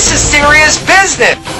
This is serious business.